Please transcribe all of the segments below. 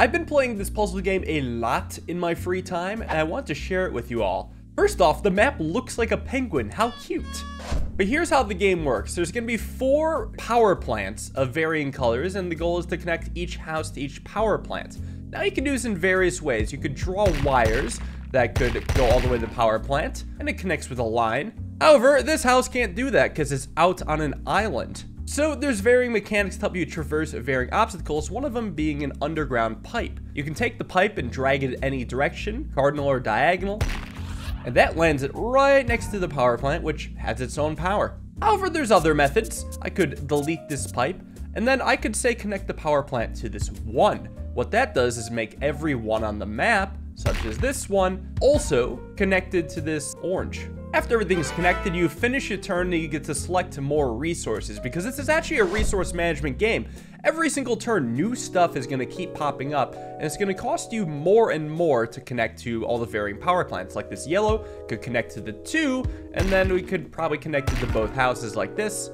I've been playing this puzzle game a lot in my free time, and I want to share it with you all. First off, the map looks like a penguin. How cute. But here's how the game works. There's going to be four power plants of varying colors, and the goal is to connect each house to each power plant. Now you can do this in various ways. You could draw wires that could go all the way to the power plant, and it connects with a line. However, this house can't do that because it's out on an island. So there's varying mechanics to help you traverse varying obstacles, one of them being an underground pipe. You can take the pipe and drag it any direction, cardinal or diagonal, and that lands it right next to the power plant, which has its own power. However, there's other methods. I could delete this pipe, and then I could say connect the power plant to this one. What that does is make every one on the map, such as this one, also connected to this orange. After everything's connected, you finish your turn and you get to select more resources because this is actually a resource management game. Every single turn, new stuff is going to keep popping up and it's going to cost you more and more to connect to all the varying power plants. Like this yellow could connect to the two and then we could probably connect it to both houses like this.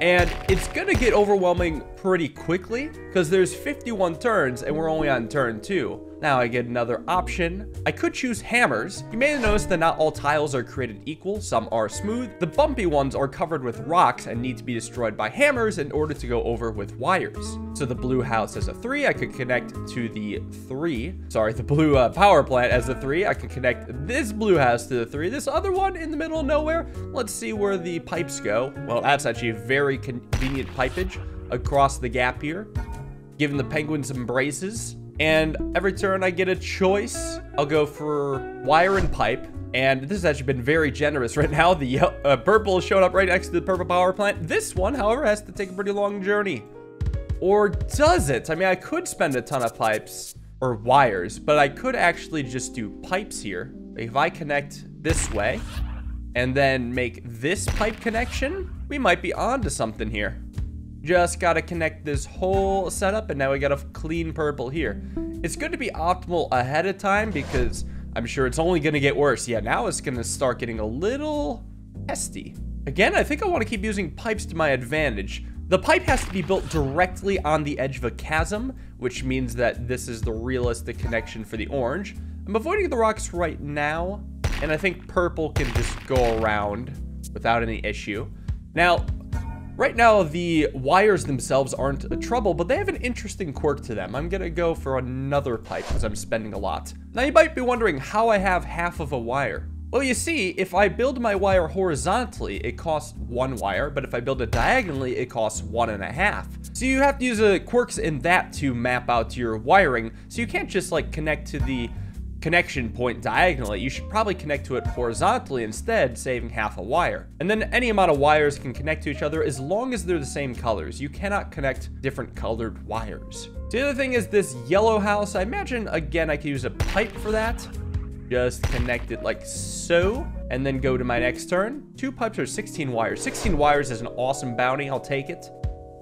And it's gonna get overwhelming pretty quickly because there's 51 turns and we're only on turn two. Now I get another option. I could choose hammers. You may have noticed that not all tiles are created equal. Some are smooth. The bumpy ones are covered with rocks and need to be destroyed by hammers in order to go over with wires. So the blue house has a three. I could connect to the three. Sorry, the blue uh, power plant as a three. I can connect this blue house to the three. This other one in the middle of nowhere. Let's see where the pipes go. Well, that's actually very very convenient pipage across the gap here, giving the penguins embraces. And every turn I get a choice, I'll go for wire and pipe. And this has actually been very generous right now. The uh, purple showed up right next to the purple power plant. This one, however, has to take a pretty long journey. Or does it? I mean, I could spend a ton of pipes or wires, but I could actually just do pipes here. If I connect this way and then make this pipe connection, we might be on to something here. Just gotta connect this whole setup and now we got a clean purple here. It's good to be optimal ahead of time because I'm sure it's only gonna get worse. Yeah, now it's gonna start getting a little testy. Again, I think I wanna keep using pipes to my advantage. The pipe has to be built directly on the edge of a chasm, which means that this is the realistic connection for the orange. I'm avoiding the rocks right now, and I think purple can just go around without any issue. Now, right now, the wires themselves aren't a trouble, but they have an interesting quirk to them. I'm gonna go for another pipe because I'm spending a lot. Now, you might be wondering how I have half of a wire. Well, you see, if I build my wire horizontally, it costs one wire, but if I build it diagonally, it costs one and a half. So you have to use a quirks in that to map out your wiring, so you can't just like connect to the connection point diagonally, you should probably connect to it horizontally instead, saving half a wire. And then any amount of wires can connect to each other as long as they're the same colors. You cannot connect different colored wires. The other thing is this yellow house. I imagine, again, I could use a pipe for that. Just connect it like so, and then go to my next turn. Two pipes are 16 wires. 16 wires is an awesome bounty. I'll take it.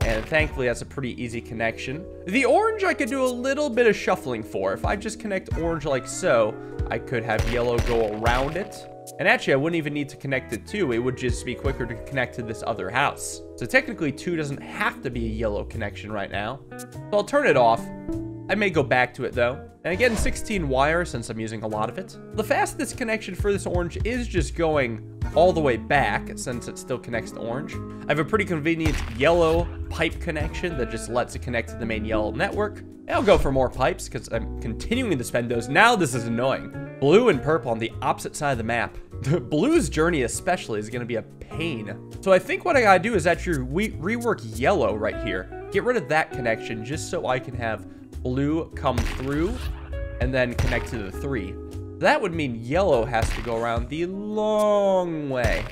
And thankfully, that's a pretty easy connection. The orange I could do a little bit of shuffling for. If I just connect orange like so, I could have yellow go around it. And actually, I wouldn't even need to connect it to. It would just be quicker to connect to this other house. So technically, two doesn't have to be a yellow connection right now. So I'll turn it off. I may go back to it though. And again, 16 wire since I'm using a lot of it. The fastest connection for this orange is just going all the way back since it still connects to orange. I have a pretty convenient yellow pipe connection that just lets it connect to the main yellow network. And I'll go for more pipes because I'm continuing to spend those. Now this is annoying. Blue and purple on the opposite side of the map. The blue's journey especially is going to be a pain. So I think what I gotta do is actually re rework yellow right here. Get rid of that connection just so I can have blue come through and then connect to the three. That would mean yellow has to go around the long way.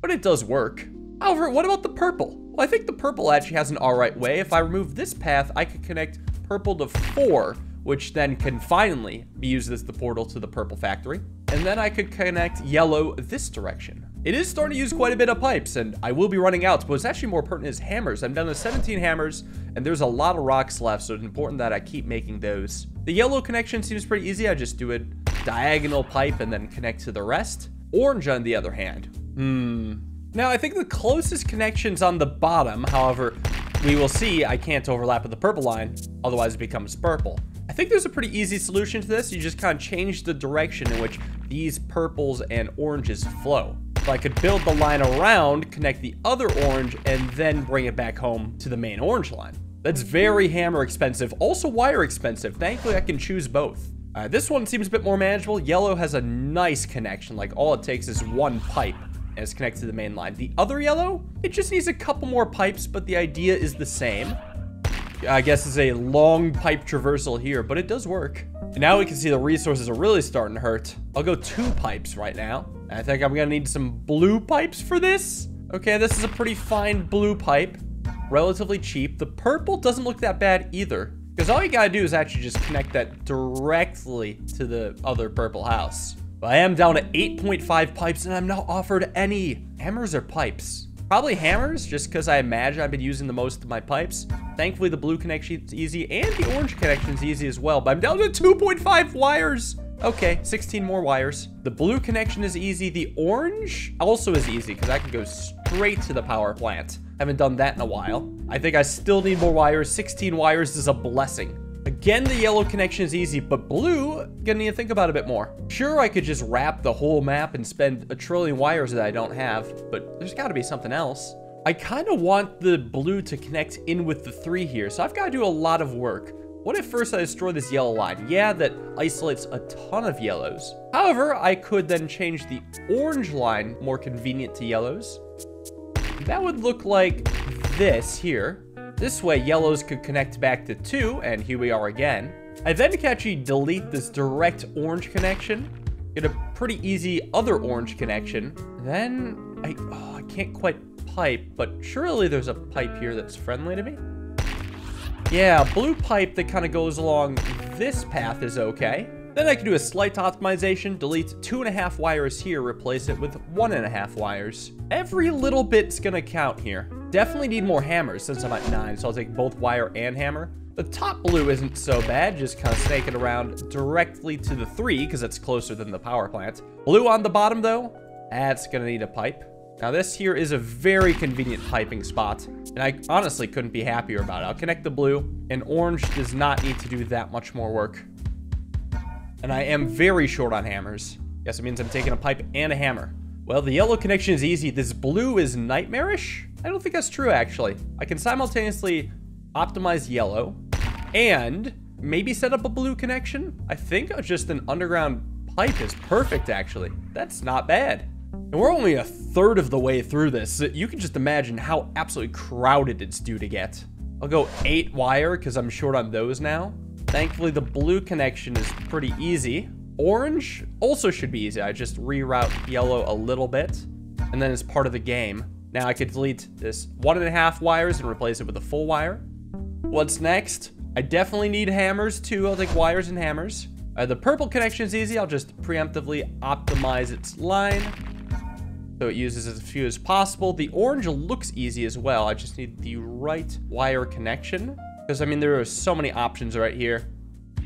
But it does work. However, what about the purple? Well, I think the purple actually has an alright way. If I remove this path, I could connect purple to four, which then can finally be used as the portal to the purple factory. And then I could connect yellow this direction. It is starting to use quite a bit of pipes, and I will be running out, but it's actually more pertinent is hammers. I'm down to 17 hammers, and there's a lot of rocks left, so it's important that I keep making those. The yellow connection seems pretty easy. I just do a diagonal pipe and then connect to the rest. Orange, on the other hand. Hmm. Now, I think the closest connection's on the bottom. However, we will see I can't overlap with the purple line, otherwise it becomes purple. I think there's a pretty easy solution to this. You just kind of change the direction in which these purples and oranges flow. So I could build the line around, connect the other orange, and then bring it back home to the main orange line. That's very hammer expensive, also wire expensive. Thankfully, I can choose both. Uh, this one seems a bit more manageable. Yellow has a nice connection, like all it takes is one pipe and it's connected to the main line. The other yellow, it just needs a couple more pipes, but the idea is the same. I guess it's a long pipe traversal here, but it does work. And now we can see the resources are really starting to hurt. I'll go two pipes right now. I think I'm gonna need some blue pipes for this. Okay, this is a pretty fine blue pipe. Relatively cheap. The purple doesn't look that bad either. Because all you gotta do is actually just connect that directly to the other purple house. But I am down to 8.5 pipes and I'm not offered any hammers or pipes. Probably hammers, just because I imagine I've been using the most of my pipes. Thankfully, the blue connection is easy and the orange connection is easy as well, but I'm down to 2.5 wires. Okay, 16 more wires. The blue connection is easy. The orange also is easy because I can go straight to the power plant. Haven't done that in a while. I think I still need more wires. 16 wires is a blessing. Again, the yellow connection is easy, but blue, gonna need to think about a bit more. Sure, I could just wrap the whole map and spend a trillion wires that I don't have, but there's gotta be something else. I kind of want the blue to connect in with the three here, so I've got to do a lot of work. What if first I destroy this yellow line? Yeah, that isolates a ton of yellows. However, I could then change the orange line more convenient to yellows. That would look like this here. This way, yellows could connect back to two, and here we are again. I then can actually delete this direct orange connection, get a pretty easy other orange connection. Then, I, oh, I can't quite pipe, but surely there's a pipe here that's friendly to me. Yeah, blue pipe that kind of goes along this path is okay. Then I can do a slight optimization, delete two and a half wires here, replace it with one and a half wires. Every little bit's gonna count here. Definitely need more hammers since I'm at nine, so I'll take both wire and hammer. The top blue isn't so bad, just kind of snake it around directly to the three, because it's closer than the power plant. Blue on the bottom though, that's gonna need a pipe. Now this here is a very convenient piping spot, and I honestly couldn't be happier about it. I'll connect the blue, and orange does not need to do that much more work. And I am very short on hammers. Yes, it means I'm taking a pipe and a hammer. Well, the yellow connection is easy. This blue is nightmarish? I don't think that's true, actually. I can simultaneously optimize yellow and maybe set up a blue connection. I think just an underground pipe is perfect, actually. That's not bad. And we're only a third of the way through this. So you can just imagine how absolutely crowded it's due to get. I'll go eight wire because I'm short on those now. Thankfully, the blue connection is pretty easy. Orange also should be easy. I just reroute yellow a little bit, and then it's part of the game. Now I could delete this one and a half wires and replace it with a full wire. What's next? I definitely need hammers too. I'll take wires and hammers. Uh, the purple connection is easy. I'll just preemptively optimize its line so it uses as few as possible. The orange looks easy as well. I just need the right wire connection. Because, I mean, there are so many options right here.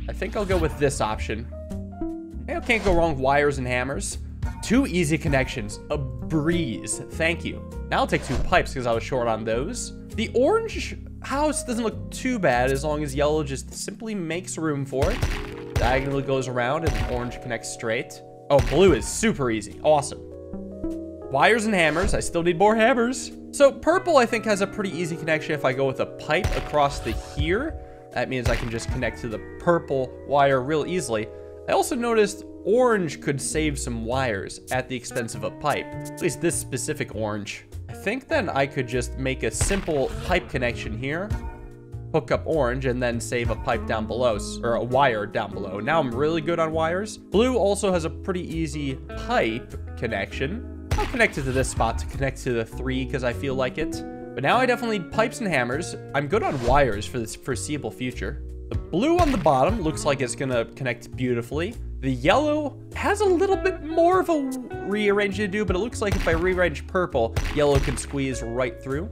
I think I'll go with this option. I can't go wrong wires and hammers. Two easy connections. A breeze. Thank you. Now I'll take two pipes because I was short on those. The orange house doesn't look too bad as long as yellow just simply makes room for it. Diagonally goes around and orange connects straight. Oh, blue is super easy. Awesome. Wires and hammers. I still need more hammers. So purple, I think, has a pretty easy connection if I go with a pipe across the here. That means I can just connect to the purple wire real easily. I also noticed orange could save some wires at the expense of a pipe. At least this specific orange. I think then I could just make a simple pipe connection here, hook up orange, and then save a pipe down below, or a wire down below. Now I'm really good on wires. Blue also has a pretty easy pipe connection. I'll connect it to this spot to connect to the three because I feel like it. But now I definitely need pipes and hammers. I'm good on wires for this foreseeable future. The blue on the bottom looks like it's gonna connect beautifully. The yellow has a little bit more of a rearrange to do, but it looks like if I rearrange purple, yellow can squeeze right through.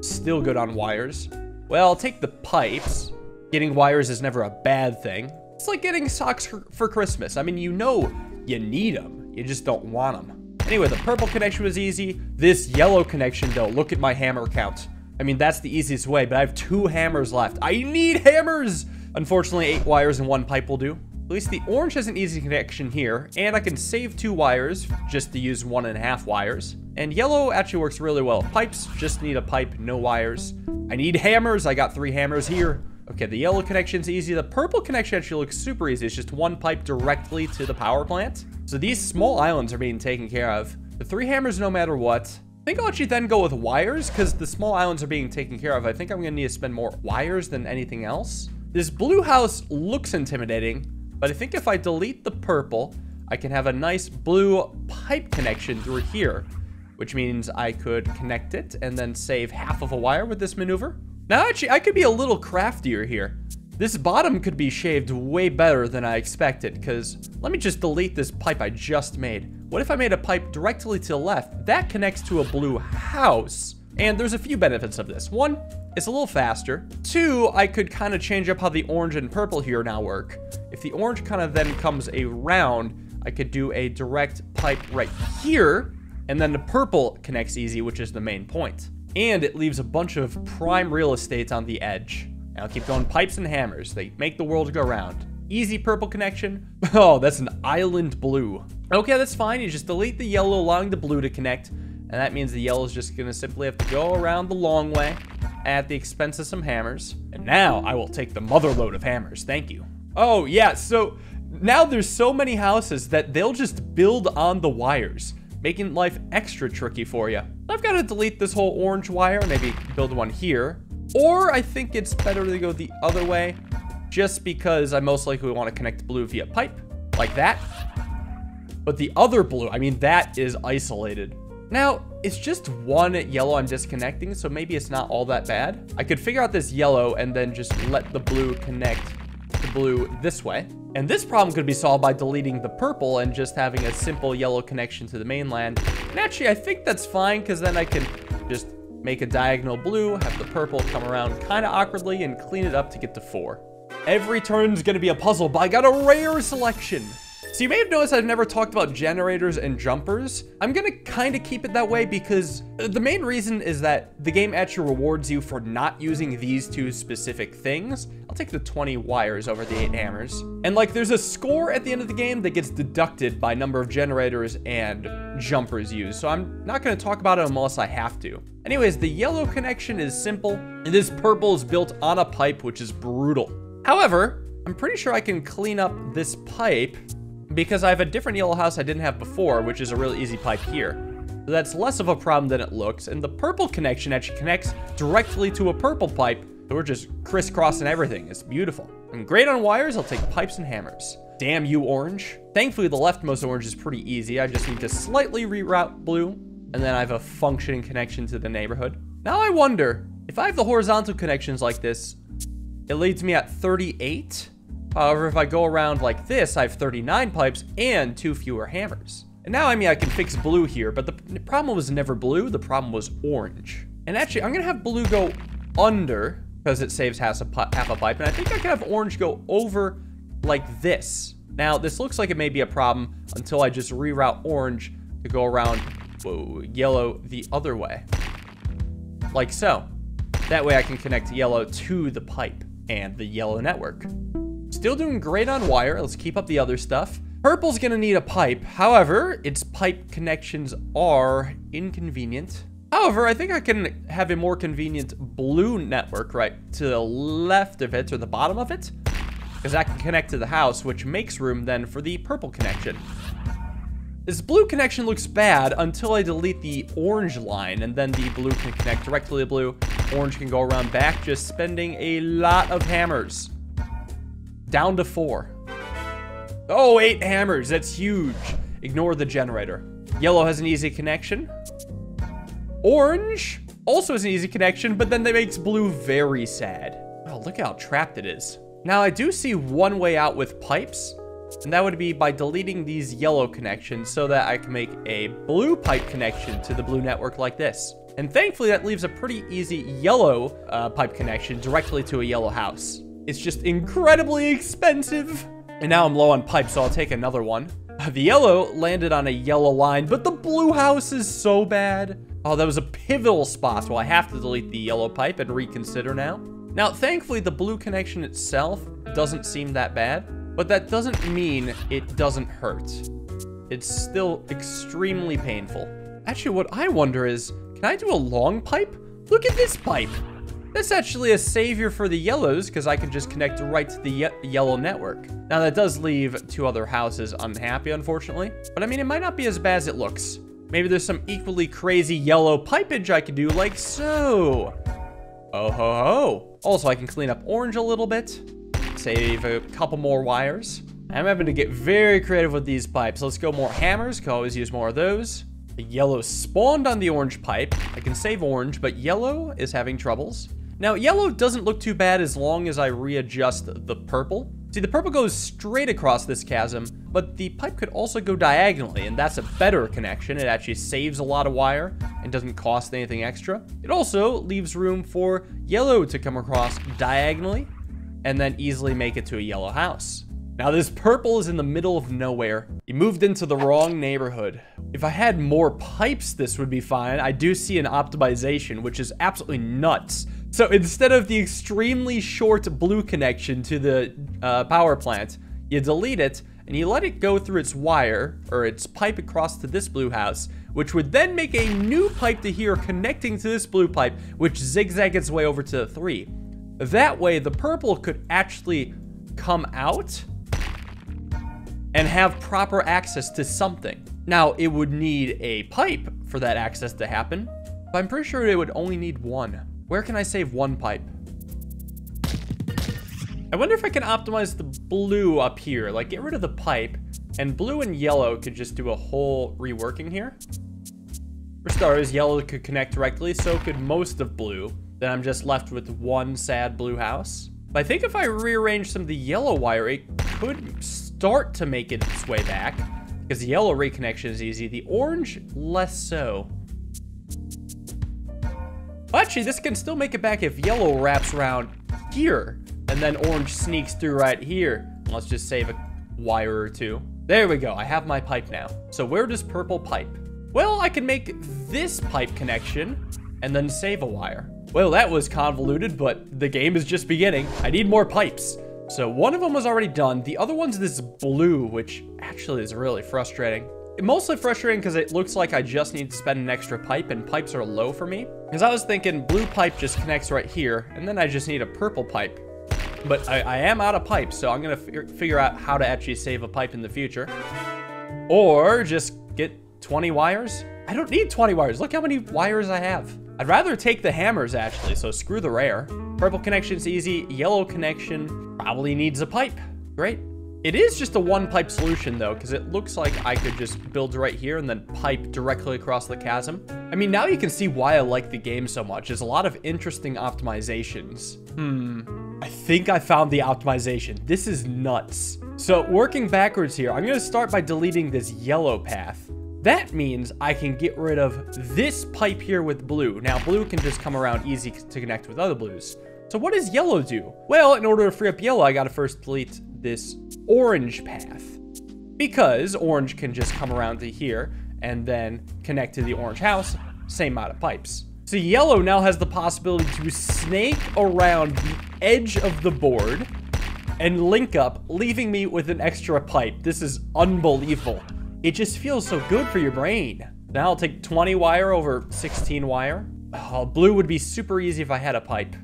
Still good on wires. Well, I'll take the pipes. Getting wires is never a bad thing. It's like getting socks for, for Christmas. I mean, you know you need them. You just don't want them. Anyway, the purple connection was easy. This yellow connection, though, look at my hammer count. I mean, that's the easiest way, but I have two hammers left. I need hammers! Unfortunately, eight wires and one pipe will do. At least the orange has an easy connection here, and I can save two wires just to use one and a half wires. And yellow actually works really well. Pipes, just need a pipe, no wires. I need hammers, I got three hammers here. Okay, the yellow connection's easy. The purple connection actually looks super easy. It's just one pipe directly to the power plant. So these small islands are being taken care of. The three hammers no matter what. I think I'll actually then go with wires because the small islands are being taken care of. I think I'm gonna need to spend more wires than anything else. This blue house looks intimidating, but I think if I delete the purple, I can have a nice blue pipe connection through here, which means I could connect it and then save half of a wire with this maneuver. Now, actually, I could be a little craftier here. This bottom could be shaved way better than I expected, because let me just delete this pipe I just made. What if I made a pipe directly to the left? That connects to a blue house. And there's a few benefits of this. One, it's a little faster. Two, I could kind of change up how the orange and purple here now work. If the orange kind of then comes around, I could do a direct pipe right here, and then the purple connects easy, which is the main point. And it leaves a bunch of prime real estate on the edge. I'll keep going pipes and hammers. They make the world go round. Easy purple connection. Oh, that's an island blue. Okay, that's fine. You just delete the yellow, allowing the blue to connect. And that means the yellow is just gonna simply have to go around the long way at the expense of some hammers. And now I will take the mother load of hammers. Thank you. Oh, yeah, so now there's so many houses that they'll just build on the wires, making life extra tricky for you. I've got to delete this whole orange wire, maybe build one here. Or I think it's better to go the other way, just because I most likely want to connect blue via pipe, like that. But the other blue, I mean, that is isolated. Now, it's just one yellow I'm disconnecting, so maybe it's not all that bad. I could figure out this yellow and then just let the blue connect the blue this way. And this problem could be solved by deleting the purple and just having a simple yellow connection to the mainland. And actually, I think that's fine because then I can just make a diagonal blue, have the purple come around kind of awkwardly and clean it up to get to four. Every turn's gonna be a puzzle, but I got a rare selection. So you may have noticed I've never talked about generators and jumpers. I'm gonna kind of keep it that way because the main reason is that the game actually rewards you for not using these two specific things. I'll take the 20 wires over the 8 hammers. And like there's a score at the end of the game that gets deducted by number of generators and jumpers used. So I'm not gonna talk about it unless I have to. Anyways, the yellow connection is simple, and this purple is built on a pipe, which is brutal. However, I'm pretty sure I can clean up this pipe because I have a different yellow house I didn't have before, which is a really easy pipe here. That's less of a problem than it looks, and the purple connection actually connects directly to a purple pipe, so we're just crisscrossing everything. It's beautiful. I'm great on wires, I'll take pipes and hammers. Damn you, orange. Thankfully, the leftmost orange is pretty easy. I just need to slightly reroute blue, and then I have a functioning connection to the neighborhood. Now I wonder, if I have the horizontal connections like this, it leads me at 38? However, if I go around like this, I have 39 pipes and two fewer hammers. And now, I mean, I can fix blue here, but the problem was never blue, the problem was orange. And actually, I'm gonna have blue go under, because it saves half a, half a pipe, and I think I can have orange go over like this. Now, this looks like it may be a problem until I just reroute orange to go around whoa, yellow the other way. Like so. That way I can connect yellow to the pipe and the yellow network. Still doing great on wire. Let's keep up the other stuff. Purple's gonna need a pipe. However, its pipe connections are inconvenient. However, I think I can have a more convenient blue network right to the left of it or the bottom of it. Because that can connect to the house, which makes room then for the purple connection. This blue connection looks bad until I delete the orange line, and then the blue can connect directly to the blue. Orange can go around back, just spending a lot of hammers. Down to four. Oh, eight hammers. That's huge. Ignore the generator. Yellow has an easy connection. Orange also has an easy connection, but then that makes blue very sad. Oh, look how trapped it is. Now, I do see one way out with pipes, and that would be by deleting these yellow connections so that I can make a blue pipe connection to the blue network like this. And thankfully, that leaves a pretty easy yellow uh, pipe connection directly to a yellow house. It's just incredibly expensive. And now I'm low on pipes, so I'll take another one. The yellow landed on a yellow line, but the blue house is so bad. Oh, that was a pivotal spot, so I have to delete the yellow pipe and reconsider now. Now, thankfully, the blue connection itself doesn't seem that bad, but that doesn't mean it doesn't hurt. It's still extremely painful. Actually, what I wonder is, can I do a long pipe? Look at this pipe. That's actually a savior for the yellows because I can just connect right to the ye yellow network. Now that does leave two other houses unhappy, unfortunately. But I mean, it might not be as bad as it looks. Maybe there's some equally crazy yellow pipage I could do like so. Oh ho ho. Also, I can clean up orange a little bit. Save a couple more wires. I'm having to get very creative with these pipes. Let's go more hammers. Can always use more of those. The yellow spawned on the orange pipe. I can save orange, but yellow is having troubles. Now, yellow doesn't look too bad as long as I readjust the purple. See, the purple goes straight across this chasm, but the pipe could also go diagonally, and that's a better connection. It actually saves a lot of wire and doesn't cost anything extra. It also leaves room for yellow to come across diagonally and then easily make it to a yellow house. Now this purple is in the middle of nowhere. You moved into the wrong neighborhood. If I had more pipes, this would be fine. I do see an optimization, which is absolutely nuts. So instead of the extremely short blue connection to the uh, power plant, you delete it and you let it go through its wire or its pipe across to this blue house, which would then make a new pipe to here connecting to this blue pipe, which zigzag its way over to the three. That way, the purple could actually come out and have proper access to something. Now, it would need a pipe for that access to happen, but I'm pretty sure it would only need one. Where can I save one pipe? I wonder if I can optimize the blue up here, like get rid of the pipe, and blue and yellow could just do a whole reworking here. For starters, yellow could connect directly, so could most of blue. Then I'm just left with one sad blue house. But I think if I rearrange some of the yellow wire, it could start to make it its way back. Because the yellow reconnection is easy. The orange, less so. Actually, this can still make it back if yellow wraps around here, and then orange sneaks through right here. Let's just save a wire or two. There we go, I have my pipe now. So where does purple pipe? Well, I can make this pipe connection and then save a wire. Well, that was convoluted, but the game is just beginning. I need more pipes. So one of them was already done. The other one's this blue, which actually is really frustrating. Mostly frustrating because it looks like I just need to spend an extra pipe and pipes are low for me. Because I was thinking blue pipe just connects right here and then I just need a purple pipe. But I, I am out of pipes, so I'm going to figure out how to actually save a pipe in the future. Or just get 20 wires. I don't need 20 wires. Look how many wires I have. I'd rather take the hammers, actually, so screw the rare. Purple connection's easy. Yellow connection probably needs a pipe. Great. It is just a one pipe solution though, because it looks like I could just build right here and then pipe directly across the chasm. I mean, now you can see why I like the game so much. There's a lot of interesting optimizations. Hmm, I think I found the optimization. This is nuts. So working backwards here, I'm gonna start by deleting this yellow path. That means I can get rid of this pipe here with blue. Now blue can just come around easy to connect with other blues. So what does yellow do? Well, in order to free up yellow, I gotta first delete this orange path because orange can just come around to here and then connect to the orange house, same amount of pipes. So yellow now has the possibility to snake around the edge of the board and link up, leaving me with an extra pipe. This is unbelievable. It just feels so good for your brain. Now I'll take 20 wire over 16 wire. Oh, blue would be super easy if I had a pipe.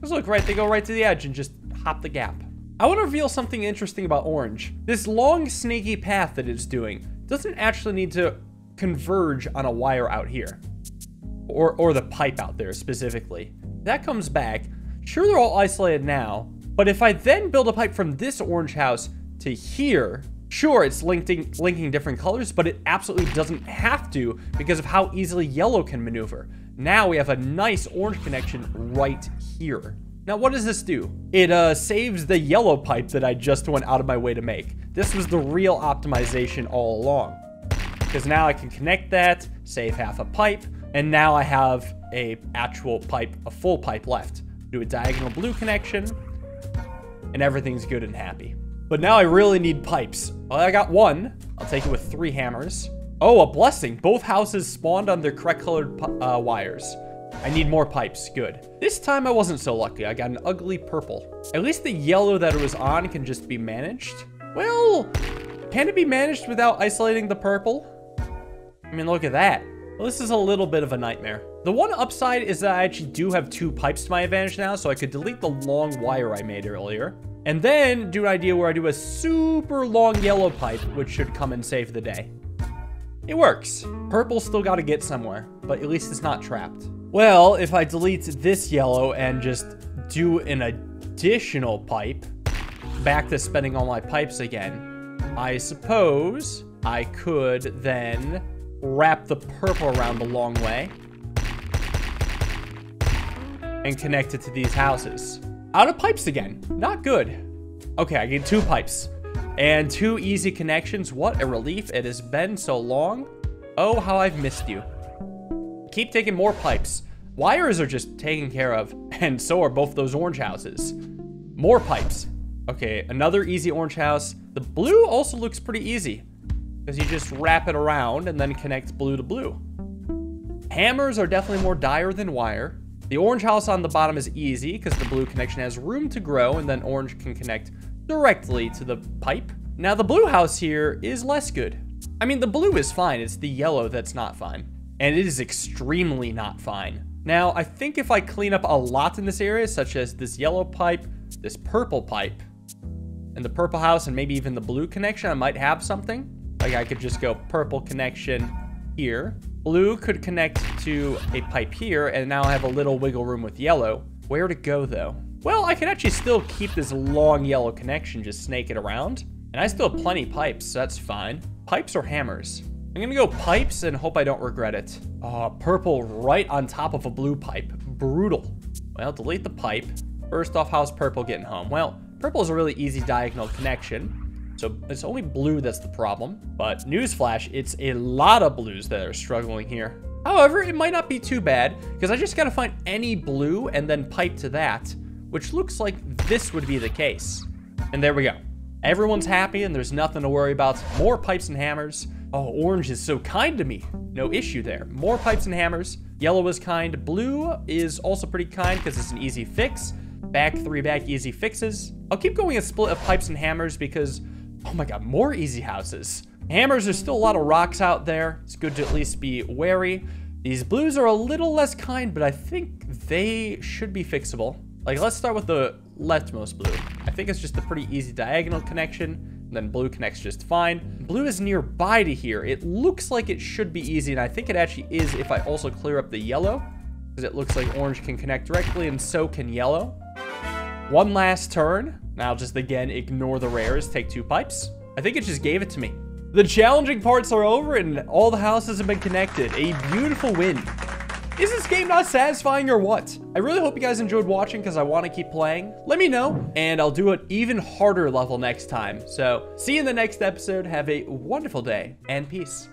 Just look right, they go right to the edge and just hop the gap. I want to reveal something interesting about orange. This long snaky path that it's doing doesn't actually need to converge on a wire out here. Or, or the pipe out there specifically. That comes back. Sure, they're all isolated now, but if I then build a pipe from this orange house to here, sure, it's linking, linking different colors, but it absolutely doesn't have to because of how easily yellow can maneuver. Now we have a nice orange connection right here. Now, what does this do? It uh, saves the yellow pipe that I just went out of my way to make. This was the real optimization all along. Because now I can connect that, save half a pipe, and now I have a actual pipe, a full pipe left. Do a diagonal blue connection, and everything's good and happy. But now I really need pipes. Well, I got one. I'll take it with three hammers. Oh, a blessing. Both houses spawned on their correct colored uh, wires. I need more pipes. Good. This time I wasn't so lucky. I got an ugly purple. At least the yellow that it was on can just be managed. Well, can it be managed without isolating the purple? I mean, look at that. Well, this is a little bit of a nightmare. The one upside is that I actually do have two pipes to my advantage now, so I could delete the long wire I made earlier. And then do an idea where I do a super long yellow pipe, which should come and save the day. It works. Purple still got to get somewhere, but at least it's not trapped. Well, if I delete this yellow and just do an additional pipe, back to spending all my pipes again, I suppose I could then wrap the purple around the long way and connect it to these houses. Out of pipes again. Not good. Okay, I get two pipes and two easy connections. What a relief. It has been so long. Oh, how I've missed you. Keep taking more pipes. Wires are just taken care of, and so are both those orange houses. More pipes. Okay, another easy orange house. The blue also looks pretty easy, because you just wrap it around and then connect blue to blue. Hammers are definitely more dire than wire. The orange house on the bottom is easy, because the blue connection has room to grow, and then orange can connect directly to the pipe. Now, the blue house here is less good. I mean, the blue is fine. It's the yellow that's not fine and it is extremely not fine. Now, I think if I clean up a lot in this area, such as this yellow pipe, this purple pipe, and the purple house, and maybe even the blue connection, I might have something. Like I could just go purple connection here. Blue could connect to a pipe here, and now I have a little wiggle room with yellow. Where to go, though? Well, I can actually still keep this long yellow connection, just snake it around. And I still have plenty pipes, so that's fine. Pipes or hammers? I'm gonna go pipes and hope I don't regret it. Oh, purple right on top of a blue pipe. Brutal. Well, delete the pipe. First off, how's purple getting home? Well, purple is a really easy diagonal connection. So it's only blue that's the problem. But newsflash, it's a lot of blues that are struggling here. However, it might not be too bad because I just gotta find any blue and then pipe to that, which looks like this would be the case. And there we go. Everyone's happy and there's nothing to worry about. More pipes and hammers. Oh, orange is so kind to me. No issue there. More pipes and hammers. Yellow is kind. Blue is also pretty kind because it's an easy fix. Back three back easy fixes. I'll keep going a split of pipes and hammers because, oh my god, more easy houses. Hammers, there's still a lot of rocks out there. It's good to at least be wary. These blues are a little less kind, but I think they should be fixable. Like, let's start with the leftmost blue. I think it's just a pretty easy diagonal connection then blue connects just fine. Blue is nearby to here. It looks like it should be easy, and I think it actually is if I also clear up the yellow, because it looks like orange can connect directly, and so can yellow. One last turn. Now just again, ignore the rares, take two pipes. I think it just gave it to me. The challenging parts are over and all the houses have been connected. A beautiful win. Is this game not satisfying or what? I really hope you guys enjoyed watching because I want to keep playing. Let me know, and I'll do an even harder level next time. So, see you in the next episode. Have a wonderful day, and peace.